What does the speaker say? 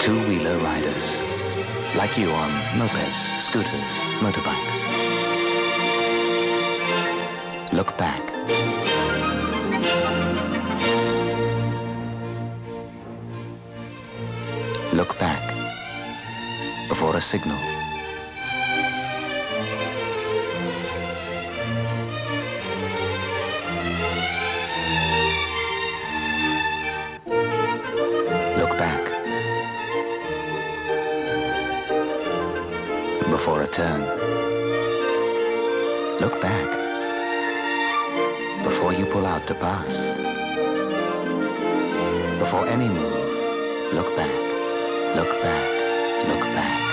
Two-wheeler riders. Like you on mopeds, scooters, motorbikes. Look back. Look back. Before a signal. Look back. Before a turn. Look back. Before you pull out to pass. Before any move, look back. Look back. Look back.